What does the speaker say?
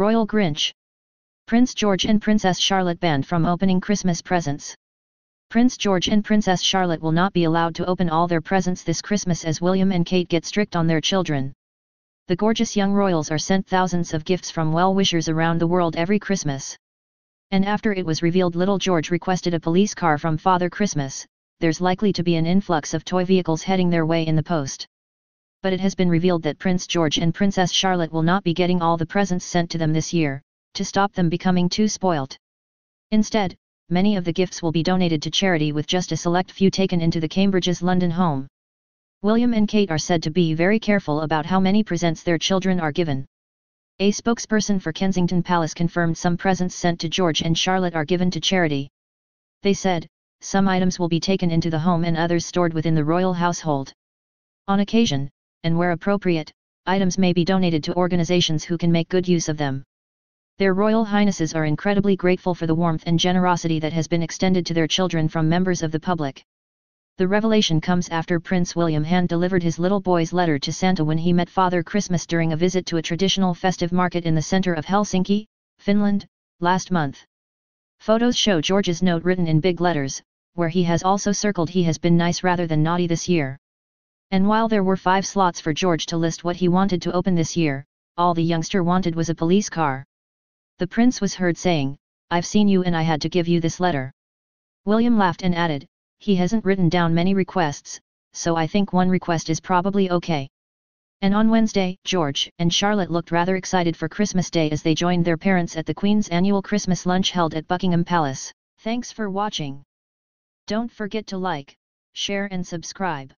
Royal Grinch. Prince George and Princess Charlotte banned from opening Christmas presents. Prince George and Princess Charlotte will not be allowed to open all their presents this Christmas as William and Kate get strict on their children. The gorgeous young royals are sent thousands of gifts from well-wishers around the world every Christmas. And after it was revealed little George requested a police car from Father Christmas, there's likely to be an influx of toy vehicles heading their way in the post. But it has been revealed that Prince George and Princess Charlotte will not be getting all the presents sent to them this year, to stop them becoming too spoilt. Instead, many of the gifts will be donated to charity with just a select few taken into the Cambridge's London home. William and Kate are said to be very careful about how many presents their children are given. A spokesperson for Kensington Palace confirmed some presents sent to George and Charlotte are given to charity. They said, some items will be taken into the home and others stored within the royal household. On occasion, and where appropriate, items may be donated to organizations who can make good use of them. Their Royal Highnesses are incredibly grateful for the warmth and generosity that has been extended to their children from members of the public. The revelation comes after Prince William hand-delivered his little boy's letter to Santa when he met Father Christmas during a visit to a traditional festive market in the center of Helsinki, Finland, last month. Photos show George's note written in big letters, where he has also circled he has been nice rather than naughty this year. And while there were five slots for George to list what he wanted to open this year, all the youngster wanted was a police car. The prince was heard saying, I've seen you and I had to give you this letter. William laughed and added, he hasn't written down many requests, so I think one request is probably okay. And on Wednesday, George and Charlotte looked rather excited for Christmas Day as they joined their parents at the Queen's annual Christmas lunch held at Buckingham Palace. Thanks for watching. Don't forget to like, share and subscribe.